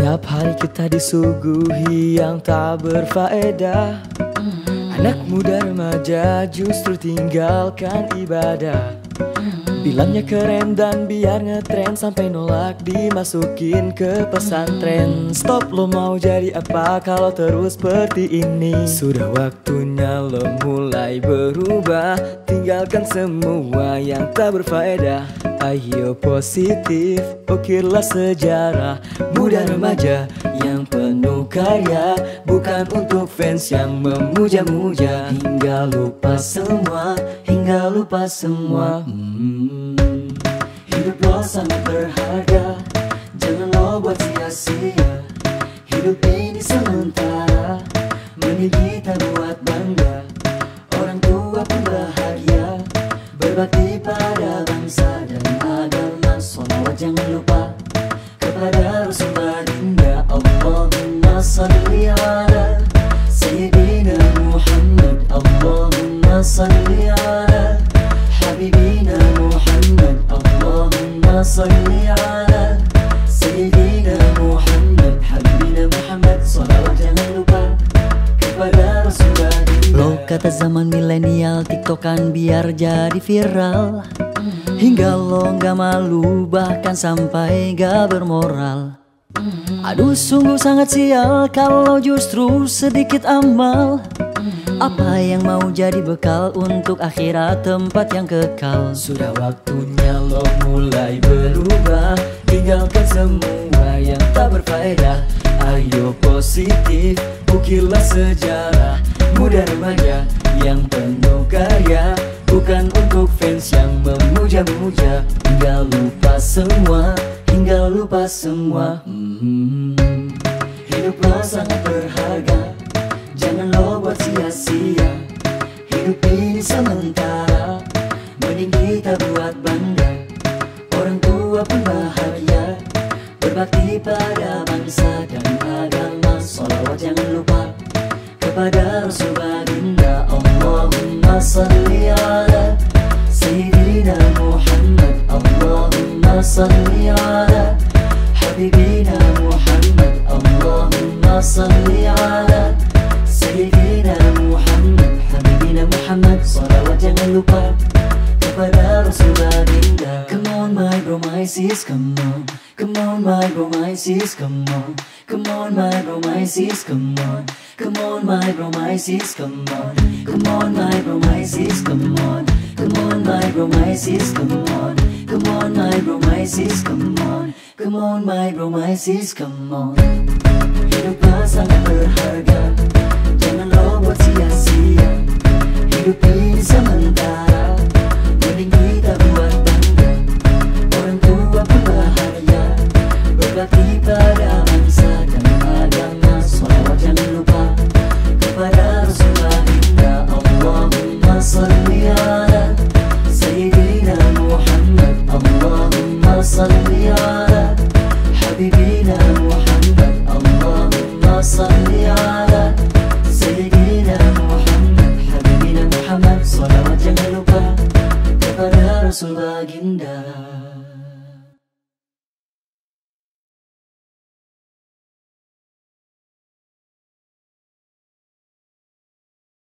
Setiap hari kita disuguhi yang tak berfaedah. Anak muda remaja justru tinggalkan ibadah. Bilangnya keren dan biar ngetren Sampai nolak dimasukin ke pesantren. Stop lo mau jadi apa kalau terus seperti ini? Sudah waktunya lo mulai berubah. Tinggalkan semua yang tak berfaedah Ayo positif, ukirlah sejarah. Muda remaja yang penuh karya. Bukan untuk fans yang memuja-muja. Hingga lupa semua, hingga lupa semua. Hmm. Hidup lo sangat berharga. Jangan lo buat sia-sia. Hidup ini sementara. Mending Allahumma salli ala Sayyidina Muhammad Habibina Muhammad Salawat jangan lupa Kepada Rasul baginda Lo kata zaman milenial tiktokan biar jadi viral. Hingga lo gak malu bahkan sampai gak bermoral. Aduh sungguh sangat sial kalau justru sedikit amal. Apa yang mau jadi bekal untuk akhirat tempat yang kekal? Sudah waktunya lo mulai positif, ukirlah sejarah Muda remaja yang penuh karya. Bukan untuk fans yang memuja-muja. Hingga lupa semua, hingga lupa semua. Hmm. Hidup lo sangat berharga. Jangan lo buat sia-sia. Hidup ini sementara. Mending kita buat bangga. Orang tua pun bahagia. Berbakti pada Kepada Rasul baginda Allahumma salli ala Sayyidina Muhammad Allahumma salli ala Habibina Muhammad Allahumma salli ala Sayyidina Muhammad Habibina Muhammad Salawat jangan lupa Kepada Rasul baginda Come on my bro my sis come on Come on my bro my sis come on Come on my bro my sis come on Come on, my bromises, come on. Come on, my bromises, come on. Come on, my bromises, come on. Come on, my bromises, come on. Come on, my bromices, come on. Hidup. حبيبينا محمد اللهم صل على